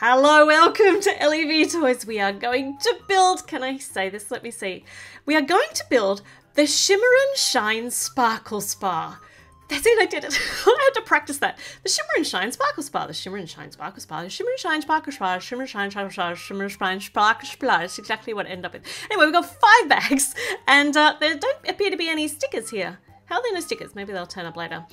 Hello, welcome to LEV Toys. We are going to build, can I say this? Let me see. We are going to build the Shimmer and Shine Sparkle Spa. That's it, I did it. I had to practice that. The Shimmer and Shine Sparkle Spa, the Shimmer and Shine Sparkle Spa, the Shimmer and Shine Sparkle Spa, Shimmer and Shine Sparkle Spa, Shimmer and Shine Sparkle Spa. That's exactly what it ended up with. Anyway, we've got five bags, and uh, there don't appear to be any stickers here. How are there no stickers? Maybe they'll turn up later.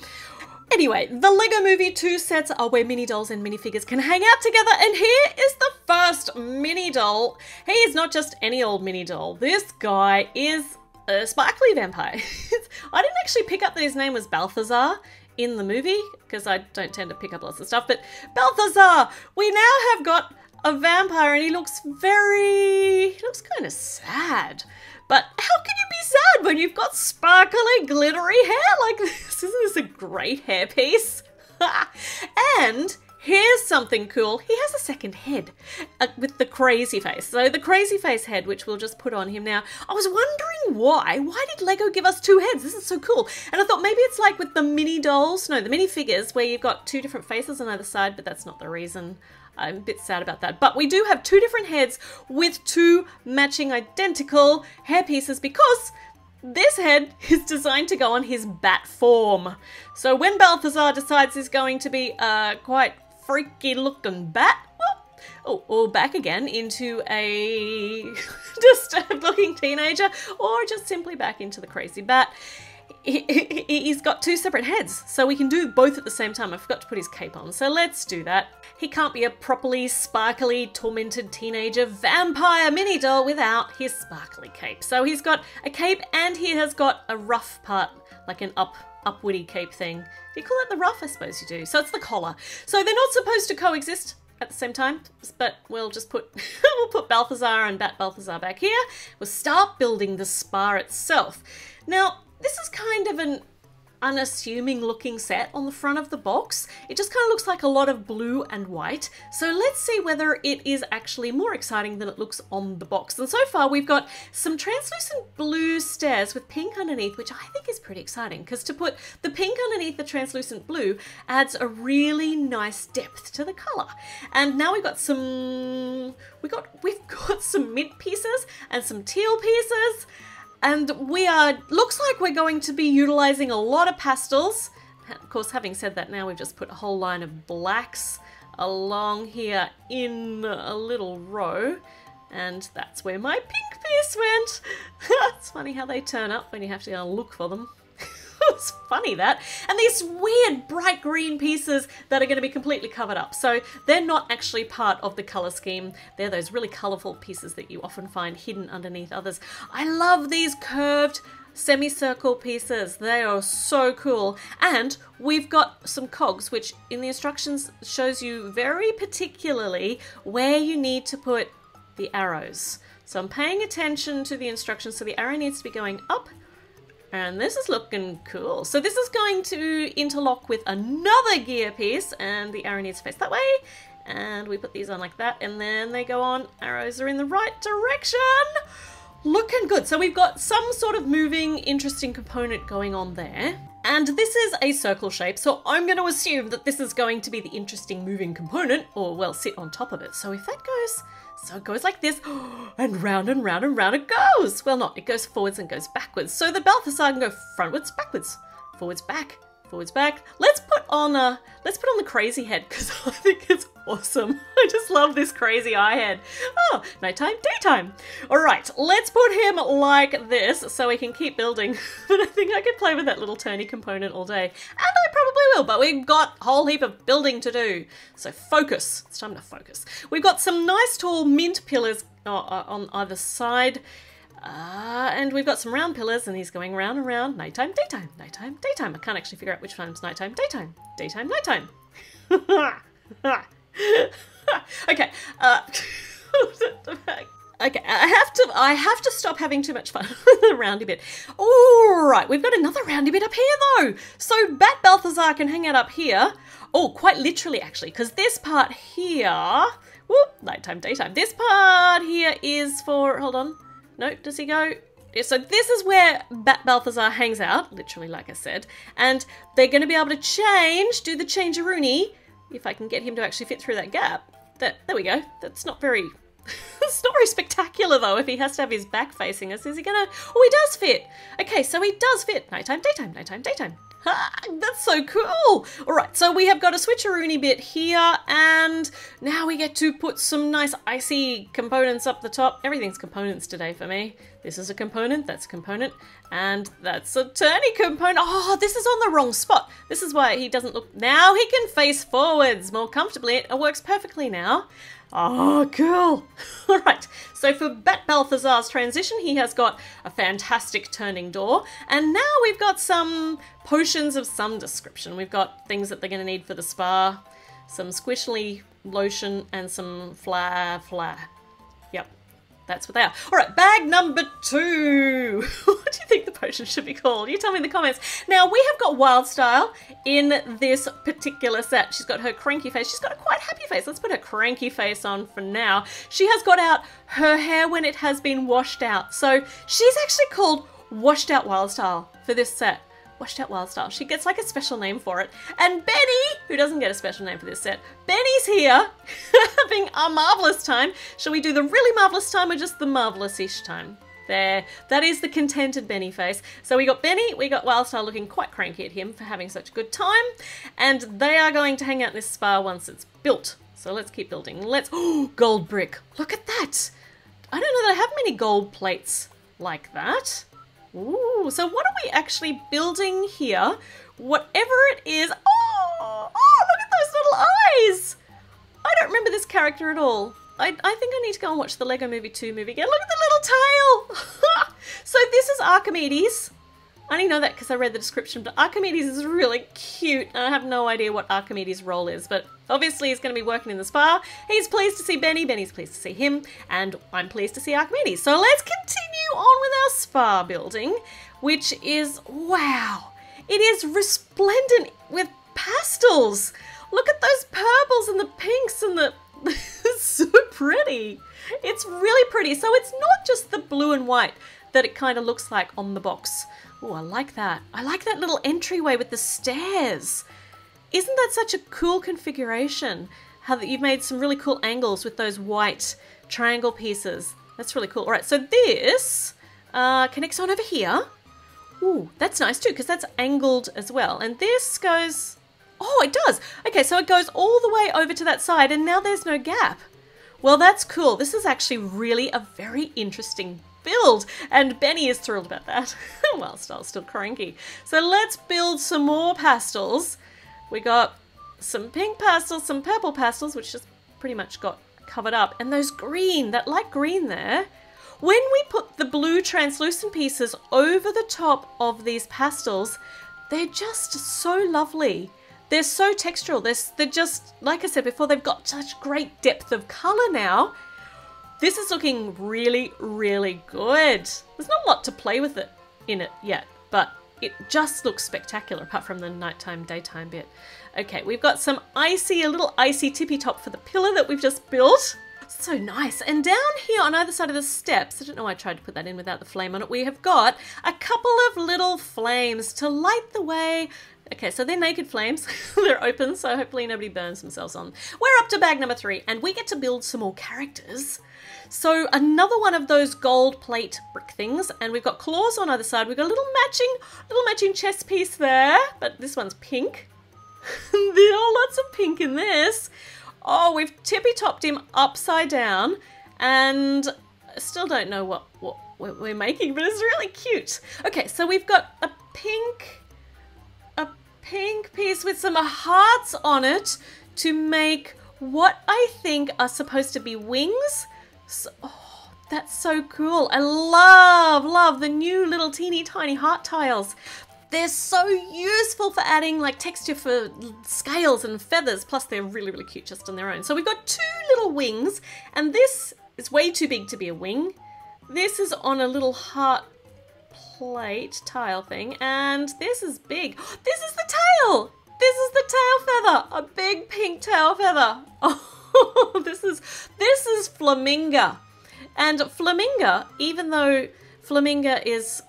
Anyway, the Lego Movie 2 sets are where mini dolls and minifigures can hang out together, and here is the first mini doll. He is not just any old mini doll. This guy is a sparkly vampire. I didn't actually pick up that his name was Balthazar in the movie, because I don't tend to pick up lots of stuff, but Balthazar! We now have got a vampire and he looks very... he looks kind of sad. But how can you be sad when you've got sparkly, glittery hair like this? Isn't this a great hairpiece? and here's something cool. He has a second head uh, with the crazy face. So the crazy face head, which we'll just put on him now. I was wondering why. Why did Lego give us two heads? This is so cool. And I thought maybe it's like with the mini dolls, no, the mini figures, where you've got two different faces on either side, but that's not the reason. I'm a bit sad about that. But we do have two different heads with two matching identical hair pieces because this head is designed to go on his bat form. So when Balthazar decides he's going to be a quite freaky looking bat, or, oh, or back again into a disturbed looking teenager, or just simply back into the crazy bat, he's got two separate heads, so we can do both at the same time. I forgot to put his cape on, so let's do that. He can't be a properly sparkly, tormented teenager vampire mini doll without his sparkly cape. So he's got a cape and he has got a ruff part, like an up upwoody cape thing. Do you call it the ruff? I suppose you do. So it's the collar. So they're not supposed to coexist at the same time, but we'll just put we'll put Balthazar and Bat Balthazar back here. We'll start building the spa itself. Now, this is kind of an unassuming looking set on the front of the box. It just kind of looks like a lot of blue and white. So let's see whether it is actually more exciting than it looks on the box. And so far we've got some translucent blue stairs with pink underneath, which I think is pretty exciting because to put the pink underneath the translucent blue adds a really nice depth to the color. And now we've got some, we got, we've got some mint pieces and some teal pieces. And we are, looks like we're going to be utilizing a lot of pastels. Of course, having said that now, we've just put a whole line of blacks along here in a little row. And that's where my pink piece went. it's funny how they turn up when you have to go look for them. it's funny that. And these weird bright green pieces that are going to be completely covered up. So they're not actually part of the color scheme. They're those really colorful pieces that you often find hidden underneath others. I love these curved semicircle pieces. They are so cool. And we've got some cogs, which in the instructions shows you very particularly where you need to put the arrows. So I'm paying attention to the instructions. So the arrow needs to be going up and this is looking cool. So this is going to interlock with another gear piece and the arrow needs to face that way. And we put these on like that and then they go on. Arrows are in the right direction. Looking good. So we've got some sort of moving, interesting component going on there. And this is a circle shape, so I'm going to assume that this is going to be the interesting moving component, or well, sit on top of it. So if that goes so it goes like this, and round and round and round it goes. Well, not, it goes forwards and goes backwards. So the Balthazar can go frontwards, backwards, forwards, back, forwards, back. Let's put on a, let's put on the crazy head because I think it's awesome. I just love this crazy eye head. Oh, nighttime, daytime. All right, let's put him like this so we can keep building. but I think I could play with that little turny component all day. And I probably will, but we've got a whole heap of building to do. So focus. It's time to focus. We've got some nice tall mint pillars uh, uh, on either side. Uh, and we've got some round pillars, and he's going round and round. Nighttime, daytime, nighttime, daytime. I can't actually figure out which time's nighttime, daytime, daytime, nighttime. okay. Uh, okay. I have to. I have to stop having too much fun with the roundy bit. All right, we've got another roundy bit up here though. So Bat Balthazar can hang out up here. Oh, quite literally actually, because this part here. Whoop, nighttime, daytime. This part here is for. Hold on. No, does he go? So this is where Bat Balthazar hangs out, literally like I said, and they're going to be able to change, do the change-a-rooney, if I can get him to actually fit through that gap. that there we go. That's not very it's not very spectacular though if he has to have his back facing us. Is he gonna Oh he does fit! Okay, so he does fit. Nighttime, daytime, nighttime, daytime. that's so cool! Alright, so we have got a switcheroony bit here, and now we get to put some nice icy components up the top. Everything's components today for me. This is a component, that's a component, and that's a turny component. Oh, this is on the wrong spot. This is why he doesn't look... Now he can face forwards more comfortably. It works perfectly now. Oh, cool. All right, so for Bat Balthazar's transition, he has got a fantastic turning door, and now we've got some potions of some description. We've got things that they're going to need for the spa, some squishly lotion, and some fla fla. That's what they are. All right, bag number two. what do you think the potion should be called? You tell me in the comments. Now, we have got Wyldstyle in this particular set. She's got her cranky face. She's got a quite happy face. Let's put her cranky face on for now. She has got out her hair when it has been washed out. So she's actually called Washed Out Wyldstyle for this set. Washed Out Wyldstyle. She gets like a special name for it. And Benny, who doesn't get a special name for this set, Benny's here having a marvellous time. Shall we do the really marvellous time or just the marvellous-ish time? There, that is the contented Benny face. So we got Benny, we got Wyldstyle looking quite cranky at him for having such a good time, and they are going to hang out in this spa once it's built. So let's keep building. Let's, oh, gold brick. Look at that. I don't know that I have many gold plates like that. Ooh, so what are we actually building here? Whatever it is, oh, oh, look at those little eyes. I don't remember this character at all. I, I think I need to go and watch the Lego Movie 2 movie again. Look at the little tail! so this is Archimedes. I only know that because I read the description, but Archimedes is really cute, and I have no idea what Archimedes' role is, but obviously he's going to be working in the spa. He's pleased to see Benny, Benny's pleased to see him, and I'm pleased to see Archimedes. So let's continue on with our spa building, which is, wow, it is resplendent with pastels. Look at those purples and the pinks and the... it's so pretty. It's really pretty. So it's not just the blue and white that it kind of looks like on the box. Oh, I like that. I like that little entryway with the stairs. Isn't that such a cool configuration? How that you've made some really cool angles with those white triangle pieces. That's really cool. All right, so this uh, connects on over here. Ooh, that's nice too, because that's angled as well. And this goes... Oh, it does. Okay, so it goes all the way over to that side, and now there's no gap. Well, that's cool. This is actually really a very interesting build, and Benny is thrilled about that. Wyldstyle's still cranky. So let's build some more pastels. We got some pink pastels, some purple pastels, which just pretty much got covered up, and those green, that light green there. When we put the blue translucent pieces over the top of these pastels, they're just so lovely. They're so textural. They're, they're just, like I said before, they've got such great depth of colour now. This is looking really, really good. There's not a lot to play with it in it yet, but it just looks spectacular apart from the nighttime, daytime bit. Okay, we've got some icy, a little icy tippy top for the pillar that we've just built. So nice. And down here on either side of the steps, I don't know why I tried to put that in without the flame on it, we have got a couple of little flames to light the way Okay, so they're naked flames. they're open, so hopefully nobody burns themselves on. We're up to bag number three, and we get to build some more characters. So another one of those gold plate brick things, and we've got claws on either side. We've got a little matching, little matching chest piece there, but this one's pink. there are lots of pink in this. Oh, we've tippy topped him upside down, and still don't know what what we're making, but it's really cute. Okay, so we've got a pink a pink piece with some hearts on it to make what I think are supposed to be wings. So, oh, that's so cool. I love, love the new little teeny tiny heart tiles. They're so useful for adding like texture for scales and feathers, plus they're really, really cute just on their own. So we've got two little wings, and this is way too big to be a wing. This is on a little heart plate tile thing, and this is big. This is the tail! This is the tail feather! A big pink tail feather! Oh, this is, this is Flaminga. And Flaminga, even though Flaminga is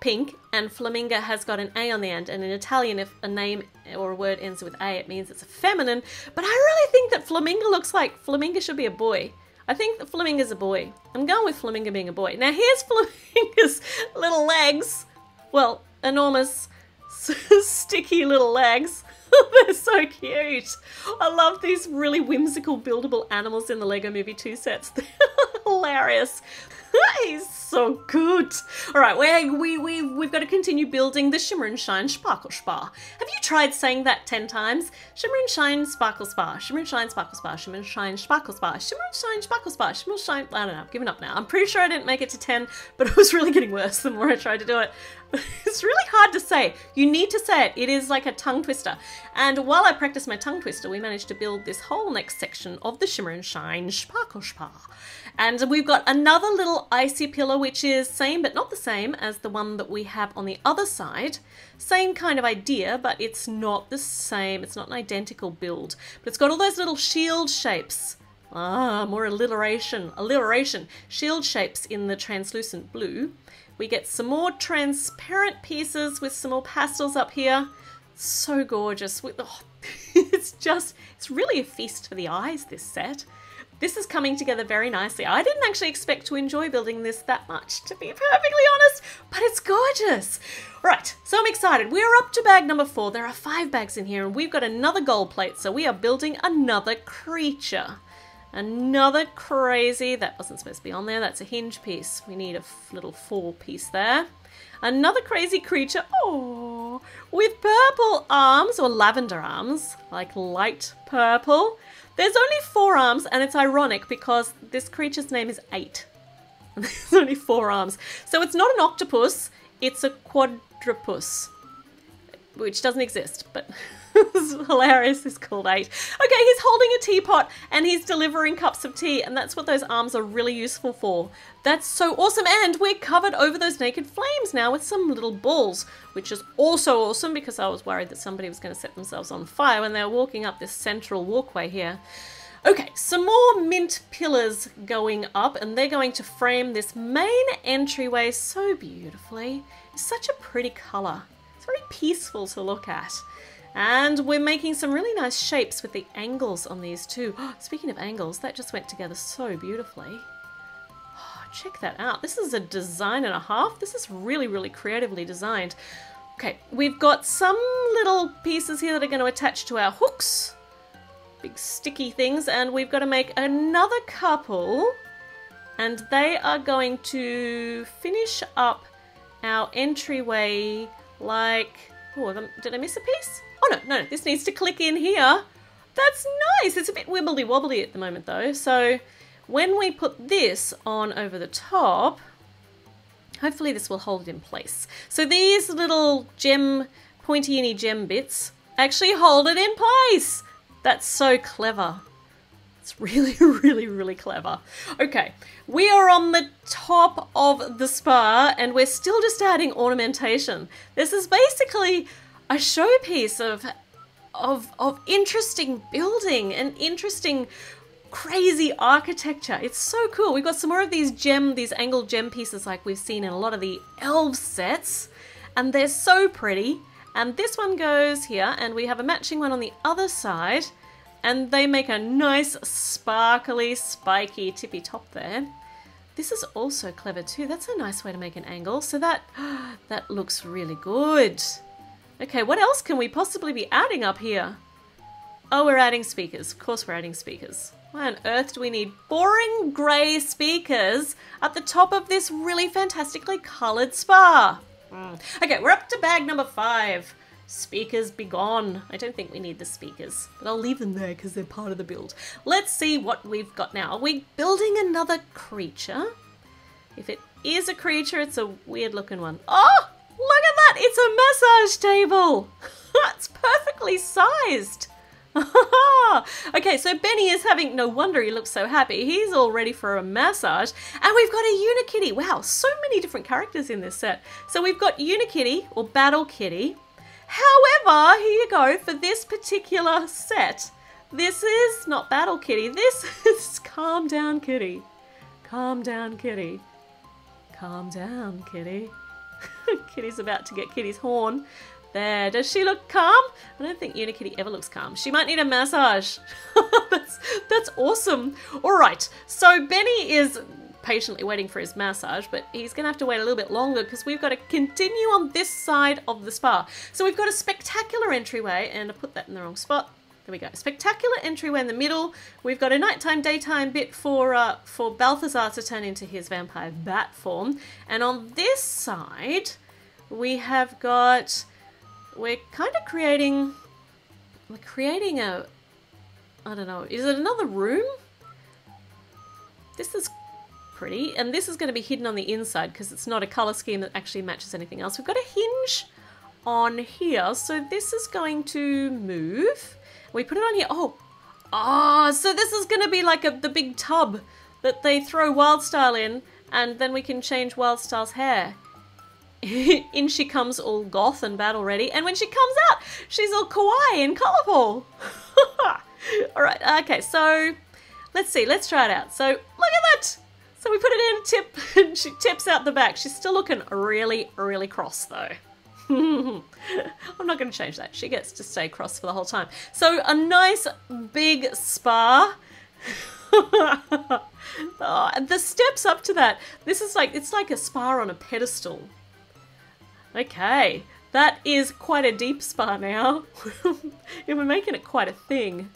pink, and Flaminga has got an A on the end. And in Italian, if a name or a word ends with A, it means it's a feminine. But I really think that Flaminga looks like Flaminga should be a boy. I think that Flaminga's a boy. I'm going with Flaminga being a boy. Now here's Flaminga's little legs. Well, enormous, sticky little legs. They're so cute. I love these really whimsical buildable animals in the Lego Movie 2 sets. Hilarious. He's so good. All right, we we, we, we've got to continue building the Shimmer and Shine Sparkle Spa. Have you tried saying that 10 times? Shimmer and Shine Sparkle Spa, Shimmer and Shine Sparkle Spa, Shimmer and Shine Sparkle Spa, Shimmer and Shine Sparkle Spa, Shimmer and Shine... I don't know, I've given up now. I'm pretty sure I didn't make it to 10, but it was really getting worse the more I tried to do it. It's really hard to say. You need to say it. It is like a tongue twister. And while I practice my tongue twister, we managed to build this whole next section of the Shimmer and Shine Sparkle Spa. And we've got another little icy pillar, which is same but not the same as the one that we have on the other side. Same kind of idea, but it's not the same. It's not an identical build. But it's got all those little shield shapes. Ah, more alliteration. Alliteration. Shield shapes in the translucent blue. We get some more transparent pieces with some more pastels up here. So gorgeous. It's just, it's really a feast for the eyes, this set. This is coming together very nicely. I didn't actually expect to enjoy building this that much, to be perfectly honest, but it's gorgeous. Right, so I'm excited. We're up to bag number four. There are five bags in here, and we've got another gold plate, so we are building another creature. Another crazy, that wasn't supposed to be on there, that's a hinge piece. We need a little four piece there. Another crazy creature, oh, with purple arms or lavender arms, like light purple. There's only four arms, and it's ironic because this creature's name is Eight. There's only four arms. So it's not an octopus, it's a quadrupus, which doesn't exist, but hilarious. It's called Eight. Okay, he's holding a teapot and he's delivering cups of tea, and that's what those arms are really useful for. That's so awesome, and we're covered over those naked flames now with some little balls, which is also awesome because I was worried that somebody was going to set themselves on fire when they were walking up this central walkway here. Okay, some more mint pillars going up, and they're going to frame this main entryway so beautifully. It's such a pretty colour. It's very peaceful to look at. And we're making some really nice shapes with the angles on these too. Speaking of angles, that just went together so beautifully. Oh, check that out. This is a design and a half. This is really, really creatively designed. Okay, we've got some little pieces here that are going to attach to our hooks. Big sticky things. And we've got to make another couple. And they are going to finish up our entryway like... Oh, did I miss a piece? Oh no, no, this needs to click in here. That's nice. It's a bit wibbly wobbly at the moment though. So when we put this on over the top, hopefully this will hold it in place. So these little gem, pointy-inny gem bits actually hold it in place. That's so clever. It's really, really, really clever. Okay, we are on the top of the spa and we're still just adding ornamentation. This is basically a showpiece of of of interesting building and interesting crazy architecture. It's so cool. We've got some more of these gem, these angled gem pieces like we've seen in a lot of the elf sets. And they're so pretty. And this one goes here and we have a matching one on the other side. And they make a nice sparkly, spiky tippy top there. This is also clever too. That's a nice way to make an angle. So that, that looks really good. Okay, what else can we possibly be adding up here? Oh, we're adding speakers. Of course we're adding speakers. Why on earth do we need boring grey speakers at the top of this really fantastically coloured spa? Mm. Okay, we're up to bag number five. Speakers be gone. I don't think we need the speakers, but I'll leave them there because they're part of the build. Let's see what we've got now. Are we building another creature? If it is a creature, it's a weird looking one. Oh! Look at that! It's a massage table! That's perfectly sized! okay, so Benny is having, no wonder he looks so happy. He's all ready for a massage. And we've got a Unikitty. Wow, so many different characters in this set. So we've got Unikitty, or Battle Kitty. However, here you go, for this particular set, this is not Battle Kitty, this is Calm Down Kitty. Calm down, Kitty. Calm down, Kitty. Kitty's about to get Kitty's horn. There. Does she look calm? I don't think Unikitty ever looks calm. She might need a massage. that's, that's awesome. All right. So Benny is patiently waiting for his massage, but he's going to have to wait a little bit longer because we've got to continue on this side of the spa. So we've got a spectacular entryway, and I put that in the wrong spot. There we go. Spectacular entryway in the middle. We've got a nighttime, daytime bit for uh, for Balthazar to turn into his vampire bat form. And on this side, we have got we're kind of creating we're creating a I don't know, is it another room? This is pretty, and this is going to be hidden on the inside because it's not a color scheme that actually matches anything else. We've got a hinge on here, so this is going to move. We put it on here. Oh, ah, oh, so this is going to be like a, the big tub that they throw Wyldstyle in, and then we can change Wyldstyle's hair. in she comes all goth and battle ready, and when she comes out, she's all kawaii and colourful. Alright, okay, so let's see, let's try it out. So, look at that! So we put it in, a tip, and she tips out the back. She's still looking really, really cross though. I'm not going to change that. She gets to stay cross for the whole time. So a nice big spa. oh, the steps up to that. This is like, it's like a spa on a pedestal. Okay, that is quite a deep spa now. we're making it quite a thing.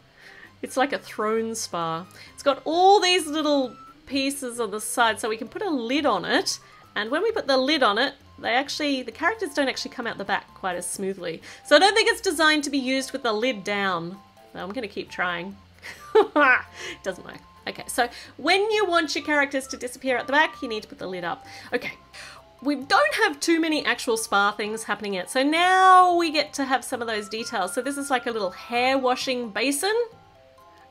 It's like a throne spa. It's got all these little pieces on the side so we can put a lid on it. And when we put the lid on it, they actually, the characters don't actually come out the back quite as smoothly. So I don't think it's designed to be used with the lid down. I'm going to keep trying. Doesn't work. Okay, so when you want your characters to disappear at the back, you need to put the lid up. Okay, we don't have too many actual spa things happening yet. So now we get to have some of those details. So this is like a little hair washing basin.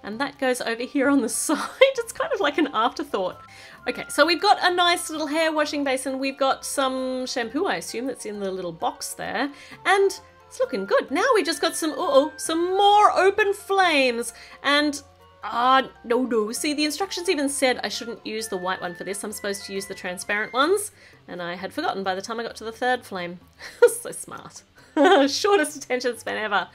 And that goes over here on the side. It's kind of like an afterthought. Okay, so we've got a nice little hair washing basin. We've got some shampoo, I assume, that's in the little box there. And it's looking good. Now we just got some, uh oh, some more open flames. And Ah, uh, no, no. See, the instructions even said I shouldn't use the white one for this. I'm supposed to use the transparent ones. And I had forgotten by the time I got to the third flame. so smart. Shortest attention span ever.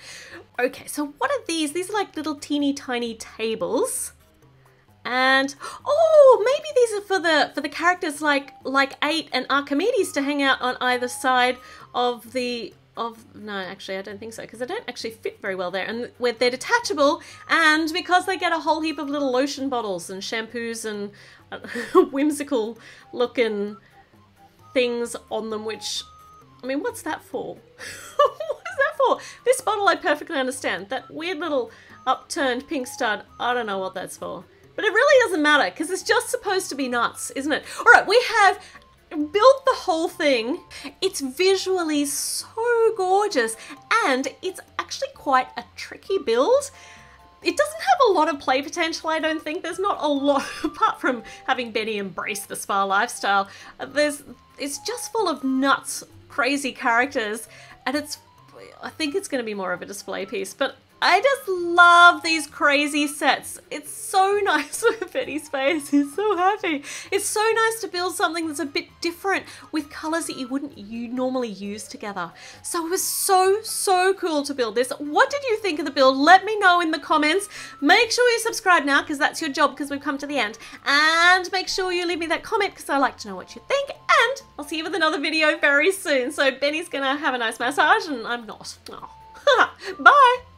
Okay, so what are these? These are like little teeny tiny tables. And oh, maybe these are for the for the characters like like Eight and Archimedes to hang out on either side of the of no actually i don't think so because they don't actually fit very well there and where they're detachable and because they get a whole heap of little lotion bottles and shampoos and uh, whimsical looking things on them which i mean what's that for what is that for this bottle i perfectly understand that weird little upturned pink stud i don't know what that's for but it really doesn't matter because it's just supposed to be nuts, isn't it? All right, we have built the whole thing. It's visually so gorgeous and it's actually quite a tricky build. It doesn't have a lot of play potential, I don't think. There's not a lot, apart from having Benny embrace the spa lifestyle. There's, it's just full of nuts, crazy characters, and it's, I think it's going to be more of a display piece, but I just love these crazy sets. It's so nice with Benny's face. He's so happy. It's so nice to build something that's a bit different with colors that you wouldn't you normally use together. So it was so, so cool to build this. What did you think of the build? Let me know in the comments. Make sure you subscribe now because that's your job because we've come to the end. And make sure you leave me that comment because I like to know what you think. And I'll see you with another video very soon. So Benny's going to have a nice massage and I'm not. Oh. Bye!